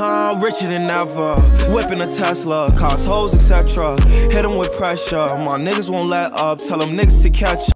I'm richer than ever. Whipping a Tesla, cost hoes, etc. Hit them with pressure. My niggas won't let up. Tell them niggas to catch up.